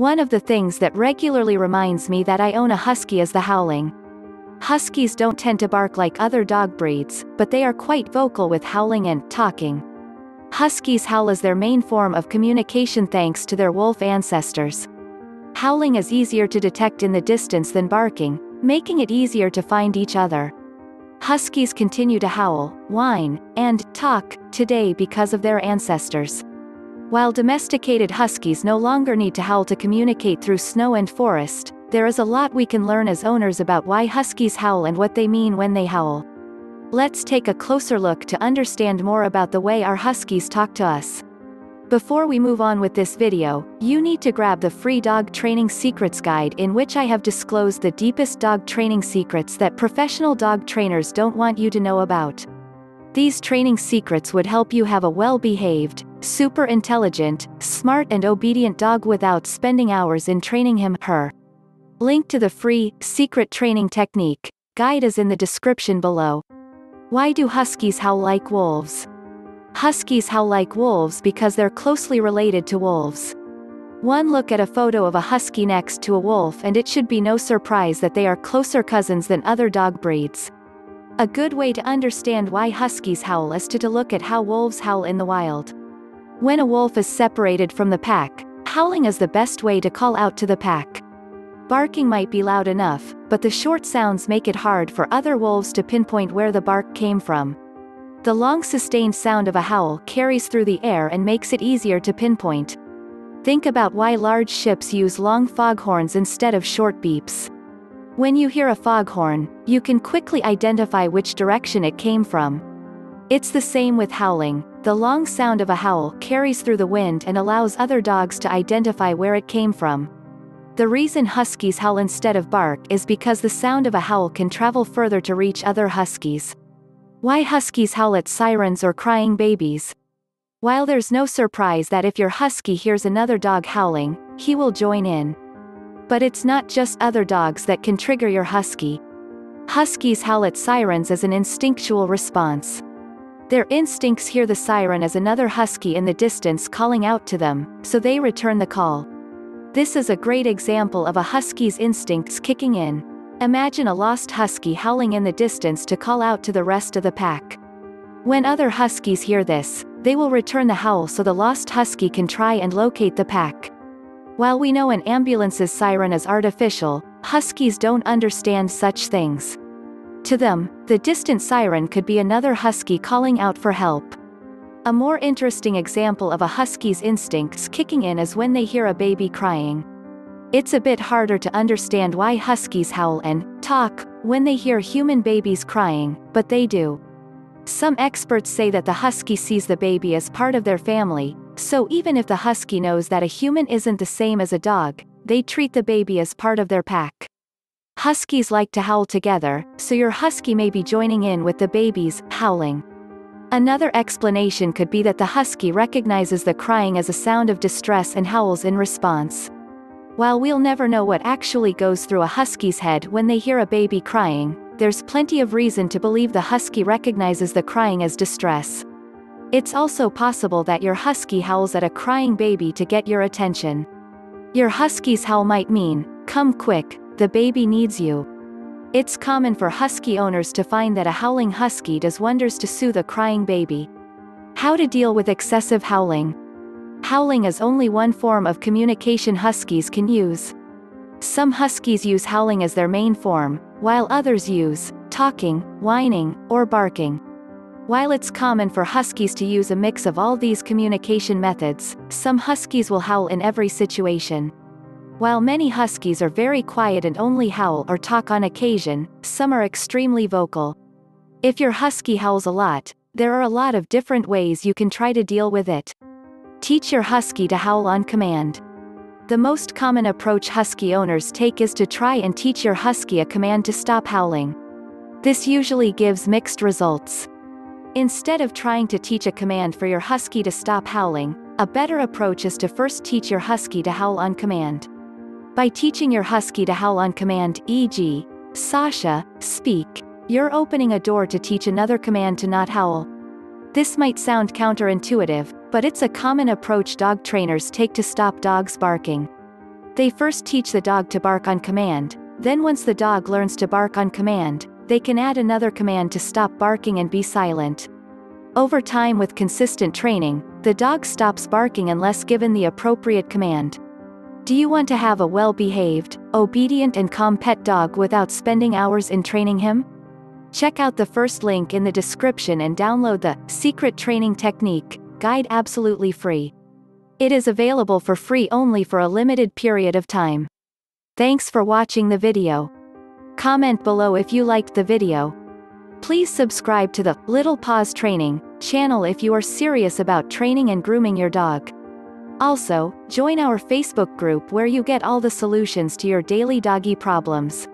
One of the things that regularly reminds me that I own a husky is the howling. Huskies don't tend to bark like other dog breeds, but they are quite vocal with howling and talking. Huskies howl as their main form of communication thanks to their wolf ancestors. Howling is easier to detect in the distance than barking, making it easier to find each other. Huskies continue to howl, whine, and talk today because of their ancestors. While domesticated huskies no longer need to howl to communicate through snow and forest, there is a lot we can learn as owners about why huskies howl and what they mean when they howl. Let's take a closer look to understand more about the way our huskies talk to us. Before we move on with this video, you need to grab the free Dog Training Secrets Guide in which I have disclosed the deepest dog training secrets that professional dog trainers don't want you to know about. These training secrets would help you have a well-behaved, super intelligent, smart and obedient dog without spending hours in training him, her. Link to the free, secret training technique, guide is in the description below. Why do huskies howl like wolves? Huskies howl like wolves because they're closely related to wolves. One look at a photo of a husky next to a wolf and it should be no surprise that they are closer cousins than other dog breeds. A good way to understand why huskies howl is to, to look at how wolves howl in the wild. When a wolf is separated from the pack, howling is the best way to call out to the pack. Barking might be loud enough, but the short sounds make it hard for other wolves to pinpoint where the bark came from. The long sustained sound of a howl carries through the air and makes it easier to pinpoint. Think about why large ships use long foghorns instead of short beeps. When you hear a foghorn, you can quickly identify which direction it came from. It's the same with howling, the long sound of a howl carries through the wind and allows other dogs to identify where it came from. The reason huskies howl instead of bark is because the sound of a howl can travel further to reach other huskies. Why huskies howl at sirens or crying babies? While there's no surprise that if your husky hears another dog howling, he will join in. But it's not just other dogs that can trigger your husky. Huskies howl at sirens as an instinctual response. Their instincts hear the siren as another husky in the distance calling out to them, so they return the call. This is a great example of a husky's instincts kicking in. Imagine a lost husky howling in the distance to call out to the rest of the pack. When other huskies hear this, they will return the howl so the lost husky can try and locate the pack. While we know an ambulance's siren is artificial, huskies don't understand such things. To them, the distant siren could be another husky calling out for help. A more interesting example of a husky's instincts kicking in is when they hear a baby crying. It's a bit harder to understand why huskies howl and talk when they hear human babies crying, but they do. Some experts say that the husky sees the baby as part of their family, so even if the husky knows that a human isn't the same as a dog, they treat the baby as part of their pack. Huskies like to howl together, so your husky may be joining in with the babies, howling. Another explanation could be that the husky recognizes the crying as a sound of distress and howls in response. While we'll never know what actually goes through a husky's head when they hear a baby crying, there's plenty of reason to believe the husky recognizes the crying as distress. It's also possible that your husky howls at a crying baby to get your attention. Your husky's howl might mean, come quick, the baby needs you. It's common for husky owners to find that a howling husky does wonders to soothe a crying baby. How to deal with excessive howling. Howling is only one form of communication huskies can use. Some huskies use howling as their main form, while others use talking, whining, or barking. While it's common for huskies to use a mix of all these communication methods, some huskies will howl in every situation. While many huskies are very quiet and only howl or talk on occasion, some are extremely vocal. If your husky howls a lot, there are a lot of different ways you can try to deal with it. Teach your husky to howl on command. The most common approach husky owners take is to try and teach your husky a command to stop howling. This usually gives mixed results. Instead of trying to teach a command for your husky to stop howling, a better approach is to first teach your husky to howl on command. By teaching your husky to howl on command, e.g., Sasha, speak, you're opening a door to teach another command to not howl. This might sound counterintuitive, but it's a common approach dog trainers take to stop dogs barking. They first teach the dog to bark on command, then once the dog learns to bark on command, they can add another command to stop barking and be silent. Over time with consistent training, the dog stops barking unless given the appropriate command. Do you want to have a well-behaved, obedient and calm pet dog without spending hours in training him? Check out the first link in the description and download the Secret Training Technique guide absolutely free. It is available for free only for a limited period of time. Thanks for watching the video. Comment below if you liked the video. Please subscribe to the Little Paws Training channel if you are serious about training and grooming your dog. Also, join our Facebook group where you get all the solutions to your daily doggy problems.